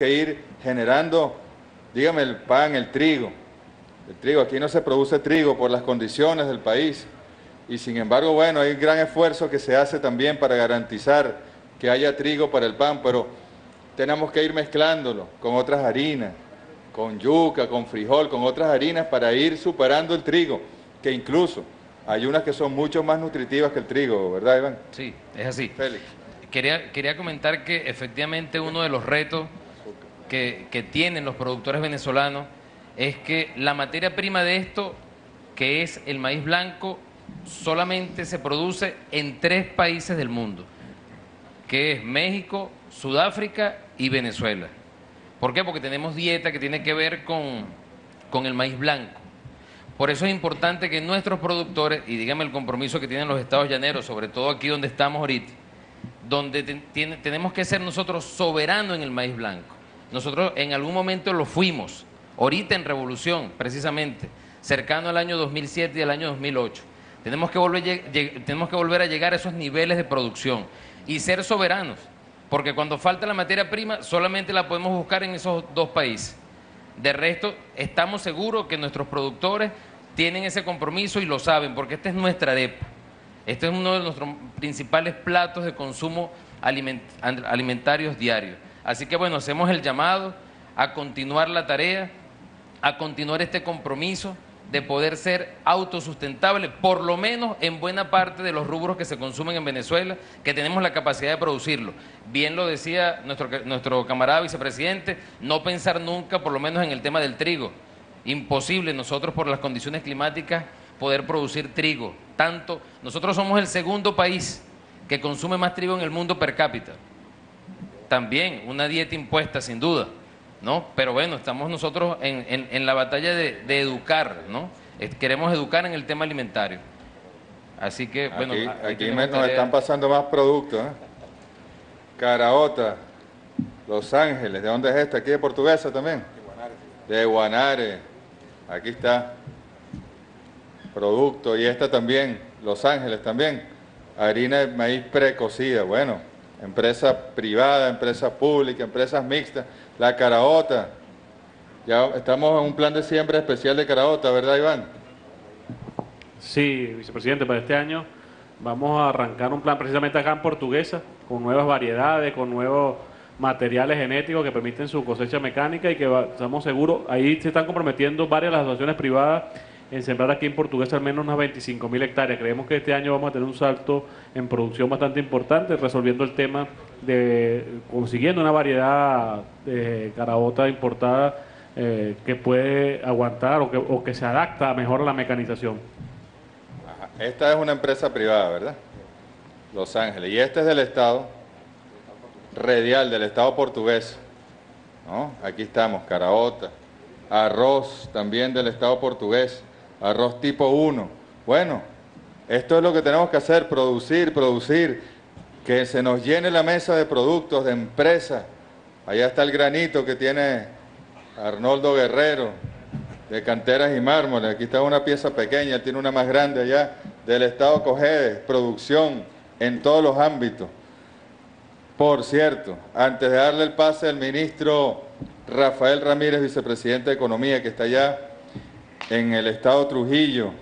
que ir generando, dígame, el pan, el trigo. El trigo, aquí no se produce trigo por las condiciones del país. Y sin embargo, bueno, hay un gran esfuerzo que se hace también para garantizar que haya trigo para el pan, pero tenemos que ir mezclándolo con otras harinas, con yuca, con frijol, con otras harinas para ir superando el trigo, que incluso hay unas que son mucho más nutritivas que el trigo, ¿verdad, Iván? Sí, es así. Félix. Quería, quería comentar que efectivamente uno de los retos que, tienen los productores venezolanos es que la materia prima de esto, que es el maíz blanco, solamente se produce en tres países del mundo, que es México, Sudáfrica y Venezuela. ¿Por qué? Porque tenemos dieta que tiene que ver con, con el maíz blanco. Por eso es importante que nuestros productores, y dígame el compromiso que tienen los estados llaneros, sobre todo aquí donde estamos ahorita, donde te- tiene- tenemos que ser nosotros soberanos en el maíz blanco. Nosotros en algún momento lo fuimos, ahorita en revolución, precisamente, cercano al año 2007 y al año 2008. Tenemos que, volver, tenemos que volver a llegar a esos niveles de producción y ser soberanos, porque cuando falta la materia prima solamente la podemos buscar en esos dos países. De resto, estamos seguros que nuestros productores tienen ese compromiso y lo saben, porque esta es nuestra arepa. Este es uno de nuestros principales platos de consumo alimentarios diarios. Así que bueno, hacemos el llamado a continuar la tarea, a continuar este compromiso de poder ser autosustentable, por lo menos en buena parte de los rubros que se consumen en Venezuela, que tenemos la capacidad de producirlo. Bien lo decía nuestro, nuestro camarada vicepresidente, no pensar nunca, por lo menos en el tema del trigo. Imposible nosotros por las condiciones climáticas poder producir trigo. Tanto, nosotros somos el segundo país que consume más trigo en el mundo per cápita. También una dieta impuesta, sin duda, ¿no? Pero bueno, estamos nosotros en, en- en la batalla de, de educar, ¿no? Queremos educar en el tema alimentario. Así que, bueno, aquí aquí nos tarea. están pasando más productos. ¿eh? Caraota, Los Ángeles, ¿de dónde es esta? ¿Aquí de Portuguesa también? De Guanare. Aquí está. Producto. Y esta también, Los Ángeles también. Harina de maíz precocida. Bueno, empresa privada, empresa pública, empresas mixtas. La Caraota. Ya estamos en un plan de siembra especial de Caraota, ¿verdad, Iván? Sí, vicepresidente, para este año vamos a arrancar un plan precisamente acá en Portuguesa, con nuevas variedades, con nuevos materiales genéticos que permiten su cosecha mecánica y que estamos seguros, ahí se están comprometiendo varias de las asociaciones privadas en sembrar aquí en Portuguesa al menos unas 25 mil hectáreas. Creemos que este año vamos a tener un salto en producción bastante importante, resolviendo el tema de consiguiendo una variedad de caraota importada eh, que puede aguantar o que, o que se adapta mejor a la mecanización. Esta es una empresa privada, ¿verdad? Los Ángeles. Y este es del Estado, Redial, del Estado portugués. Aquí estamos, caraota. Arroz también del Estado portugués. Arroz tipo 1. Bueno, esto es lo que tenemos que hacer, producir, producir. Que se nos llene la mesa de productos, de empresas. Allá está el granito que tiene Arnoldo Guerrero, de canteras y mármoles. Aquí está una pieza pequeña, tiene una más grande allá, del Estado Cogedes, producción en todos los ámbitos. Por cierto, antes de darle el pase al ministro Rafael Ramírez, vicepresidente de Economía, que está allá en el Estado Trujillo,